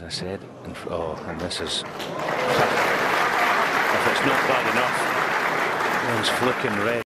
as I said. And, oh, and this is... If it's not bad enough, one's flicking red.